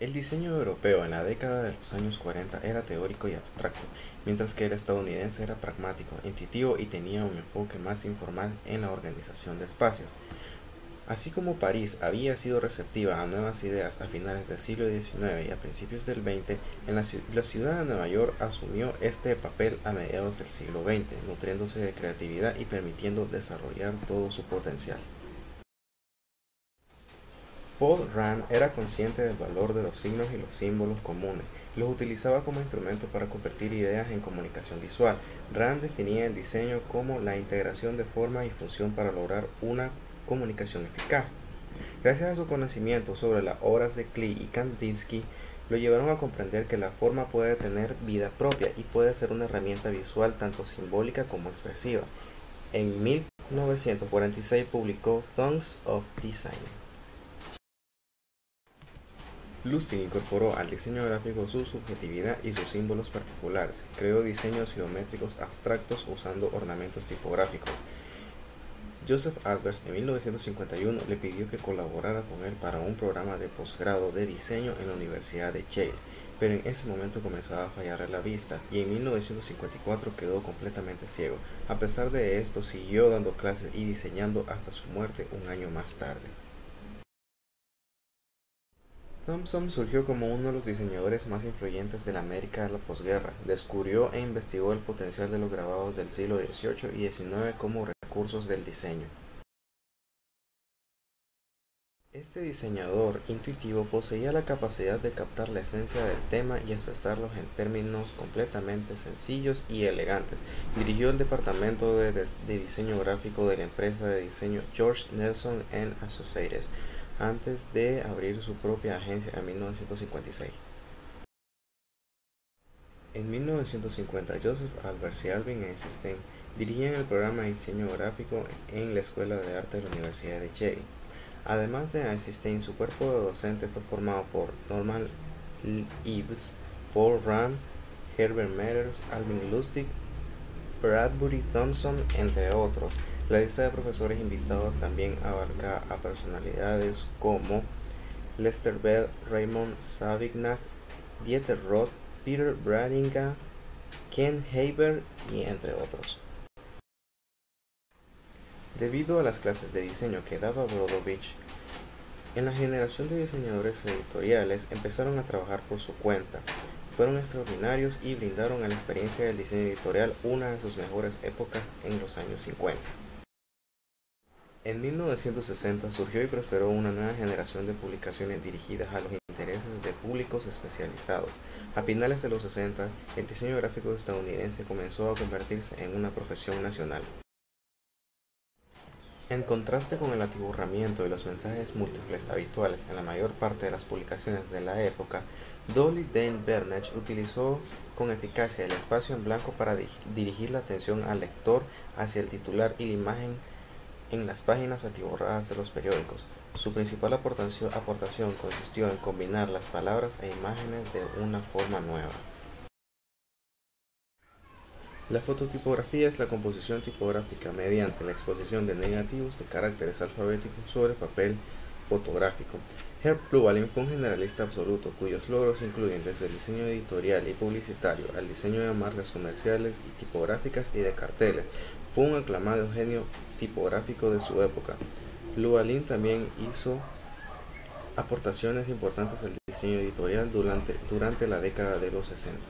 El diseño europeo en la década de los años 40 era teórico y abstracto, mientras que el estadounidense era pragmático, intuitivo y tenía un enfoque más informal en la organización de espacios. Así como París había sido receptiva a nuevas ideas a finales del siglo XIX y a principios del XX, en la, ciudad de Nueva York asumió este papel a mediados del siglo XX, nutriéndose de creatividad y permitiendo desarrollar todo su potencial. Paul Rand era consciente del valor de los signos y los símbolos comunes, los utilizaba como instrumento para convertir ideas en comunicación visual. Rand definía el diseño como la integración de forma y función para lograr una comunicación eficaz. Gracias a su conocimiento sobre las obras de Klee y Kandinsky, lo llevaron a comprender que la forma puede tener vida propia y puede ser una herramienta visual tanto simbólica como expresiva. En 1946 publicó Thongs of Design. Lustig incorporó al diseño gráfico su subjetividad y sus símbolos particulares. Creó diseños geométricos abstractos usando ornamentos tipográficos. Joseph Albers en 1951 le pidió que colaborara con él para un programa de posgrado de diseño en la Universidad de Yale, pero en ese momento comenzaba a fallarle la vista y en 1954 quedó completamente ciego. A pesar de esto, siguió dando clases y diseñando hasta su muerte un año más tarde. Thompson surgió como uno de los diseñadores más influyentes de la América de la posguerra. Descubrió e investigó el potencial de los grabados del siglo XVIII y XIX como recursos del diseño. Este diseñador intuitivo poseía la capacidad de captar la esencia del tema y expresarlos en términos completamente sencillos y elegantes. Dirigió el departamento de, diseño gráfico de la empresa de diseño George Nelson Associates antes de abrir su propia agencia en 1956. En 1950, Joseph Albers y Alvin Einstein dirigían el programa de diseño gráfico en la Escuela de Arte de la Universidad de Yale. Además de Einstein, su cuerpo de docente fue formado por Norman Eves, Paul Rand, Herbert Matters, Alvin Lustig, Bradbury Thompson, entre otros. La lista de profesores invitados también abarca a personalidades como Lester Bell, Raymond Savignac, Dieter Roth, Peter Bradinga, Ken Haber y entre otros. Debido a las clases de diseño que daba Brodovich, en la generación de diseñadores editoriales empezaron a trabajar por su cuenta. Fueron extraordinarios y brindaron a la experiencia del diseño editorial una de sus mejores épocas en los años 50. En 1960 surgió y prosperó una nueva generación de publicaciones dirigidas a los intereses de públicos especializados. A finales de los 60, el diseño gráfico estadounidense comenzó a convertirse en una profesión nacional. En contraste con el atiborramiento de los mensajes múltiples habituales en la mayor parte de las publicaciones de la época, Dolly Dane Bernach utilizó con eficacia el espacio en blanco para dirigir la atención al lector hacia el titular y la imagen en las páginas atiborradas de los periódicos. Su principal aportación, consistió en combinar las palabras e imágenes de una forma nueva. La fototipografía es la composición tipográfica mediante la exposición de negativos de caracteres alfabéticos sobre papel fotográfico. Herb Lubalin fue un generalista absoluto cuyos logros incluyen desde el diseño editorial y publicitario al diseño de marcas comerciales y tipográficas y de carteles. Fue un aclamado genio tipográfico de su época. Lubalin también hizo aportaciones importantes al diseño editorial durante, durante la década de los 60.